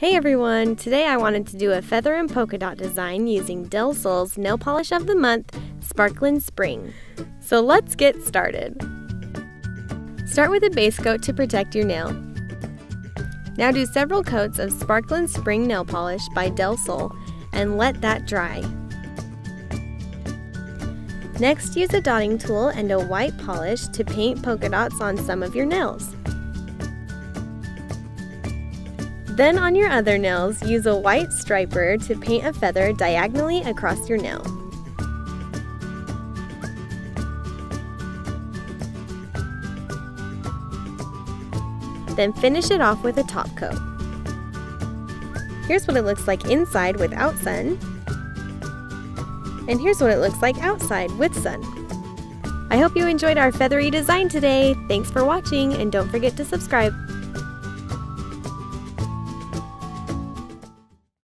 Hey everyone! Today I wanted to do a feather and polka dot design using Del Sol's Nail Polish of the Month, Sparklin' Spring. So let's get started. Start with a base coat to protect your nail. Now do several coats of Sparklin' Spring nail polish by Del Sol and let that dry. Next, use a dotting tool and a white polish to paint polka dots on some of your nails. Then on your other nails, use a white striper to paint a feather diagonally across your nail. Then finish it off with a top coat. Here's what it looks like inside without sun. And here's what it looks like outside with sun. I hope you enjoyed our feathery design today. Thanks for watching and don't forget to subscribe.